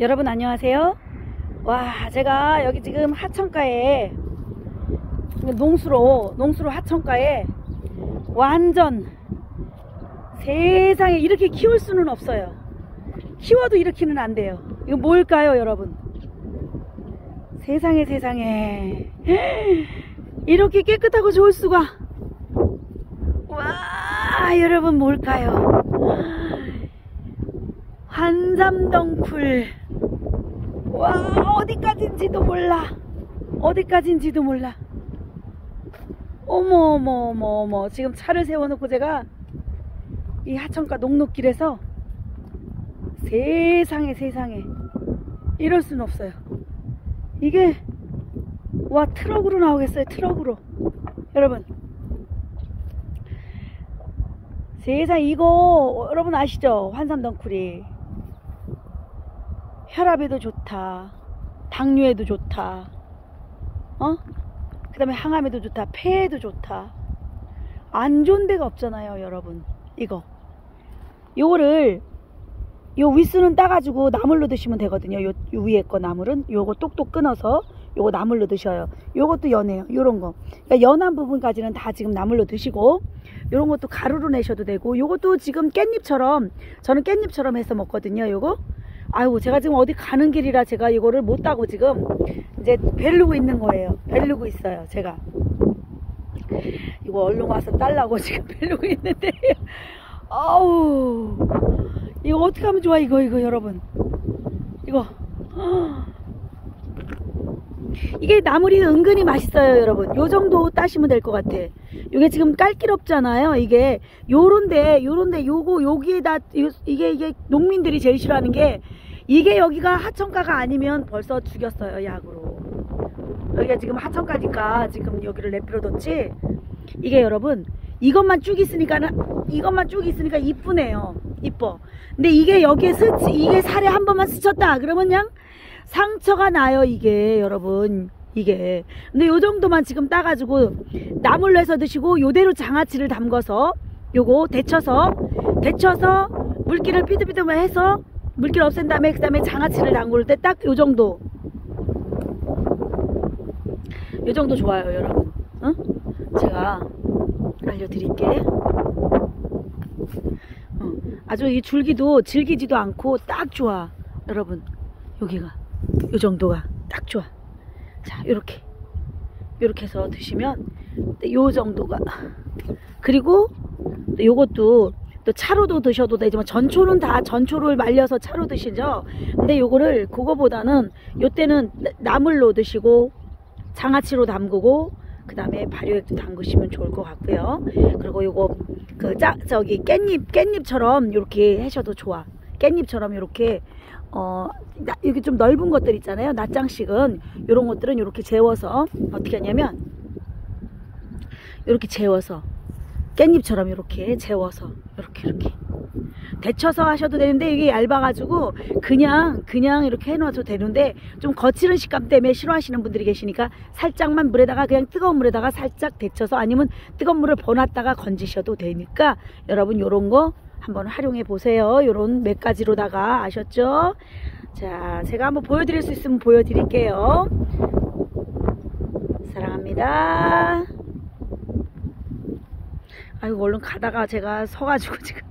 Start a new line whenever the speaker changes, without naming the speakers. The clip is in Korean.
여러분 안녕하세요. 와, 제가 여기 지금 하천가에 농수로 농수로 하천가에 완전 세상에 이렇게 키울 수는 없어요. 키워도 이렇게는 안 돼요. 이거 뭘까요, 여러분? 세상에 세상에 이렇게 깨끗하고 좋을 수가 와 여러분 뭘까요 한삼덩굴 와 어디까지인지도 몰라. 어디까지인지도 몰라. 어머 어머 어머 어머. 지금 차를 세워놓고 제가 이 하천가 녹록길에서 세상에 세상에. 이럴 순 없어요. 이게 와 트럭으로 나오겠어요 트럭으로. 여러분. 세상 이거 여러분 아시죠? 환삼덩쿨이 혈압에도 좋다 당뇨에도 좋다 어? 그 다음에 항암에도 좋다 폐에도 좋다 안 좋은 데가 없잖아요 여러분 이거 요거를 요 윗수는 따가지고 나물로 드시면 되거든요. 요, 요 위에 거 나물은 요거 똑똑 끊어서 요거 나물로 드셔요. 요것도 연해요. 요런 거. 그러니까 연한 부분까지는 다 지금 나물로 드시고 요런 것도 가루로 내셔도 되고 요것도 지금 깻잎처럼 저는 깻잎처럼 해서 먹거든요. 요거. 아이고 제가 지금 어디 가는 길이라 제가 이거를 못 따고 지금 이제 벨르고 있는 거예요. 벨르고 있어요. 제가. 이거 얼른 와서 딸라고 지금 벨르고 있는데 아우 이거 어떻게 하면 좋아 이거 이거 여러분 이거 이게 나물이 은근히 맛있어요 여러분 요 정도 따시면 될 것 같아 이게 지금 깔길 없잖아요. 이게 요런데 요런데 요거 여기에다 요, 이게 이게 농민들이 제일 싫어하는 게 이게 여기가 하천가가 아니면 벌써 죽였어요 약으로. 여기가 지금 하천가니까 지금 여기를 내밀어뒀지. 이게 여러분 이것만 쭉 있으니까는 이것만 쭉 있으니까 이쁘네요. 이뻐. 근데 이게 여기에 스치 이게 살에 한 번만 스쳤다. 그러면 그냥 상처가 나요 이게 여러분 이게. 근데 요 정도만 지금 따가지고 나물로 해서 드시고 요대로 장아찌를 담궈서 요거 데쳐서 데쳐서 물기를 삐드삐드 해서 물기를 없앤 다음에 그 다음에 장아찌를 담글 때 딱 요 정도. 요 정도 좋아요 여러분. 응? 제가 알려드릴게. 어, 아주 이 줄기도 질기지도 않고 딱 좋아 여러분. 여기가. 요 정도가 딱 좋아 자 요렇게. 요렇게 해서 드시면 요 정도가. 그리고 요것도 또 차로도 드셔도 되지만 전초는 다 전초를 말려서 차로 드시죠. 근데 요거를 그거보다는 요때는 나물로 드시고 장아찌로 담그고 그 다음에 발효액도 담그시면 좋을 것 같고요. 그리고 요거 그 짜, 저기 깻잎 깻잎처럼 이렇게 하셔도 좋아. 깻잎처럼 이렇게 어 나, 여기 좀 넓은 것들 있잖아요. 낫장식은 이런 것들은 이렇게 재워서 어떻게 하냐면 이렇게 재워서 깻잎처럼 이렇게 재워서 이렇게 이렇게. 데쳐서 하셔도 되는데 이게 얇아가지고 그냥 그냥 이렇게 해놔도 되는데 좀 거칠은 식감 때문에 싫어하시는 분들이 계시니까 살짝만 물에다가 그냥 뜨거운 물에다가 살짝 데쳐서 아니면 뜨거운 물을 버놨다가 건지셔도 되니까 여러분 요런 거 한번 활용해 보세요. 요런 몇 가지로다가 아셨죠? 자 제가 한번 보여드릴 수 있으면 보여드릴게요. 사랑합니다. 아이고 얼른 가다가 제가 서가지고 지금